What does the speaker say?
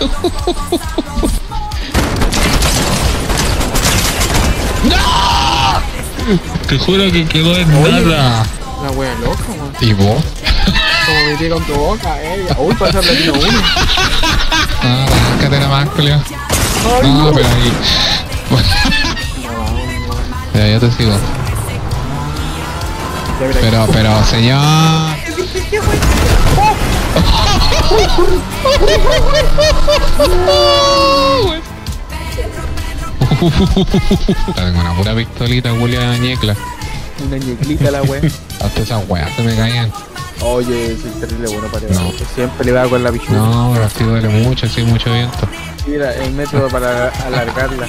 Te juro que quedó en nada. La wea loca, weón. ¿Y vos? Como me con tu boca, eh. Uy, pasa platino uno. Ah, la más, Julio. No, no. pero ahí. Ya, yo te sigo. Pero, pero, señor. Tengo una pura pistolita, Julia ñecla. Una ñeclita la wea. Hasta esas weas se me caían. Oye, soy terrible bueno para No. Siempre le va con la pichula. No, pero así duele mucho, así mucho viento. Mira, el método para alargarla.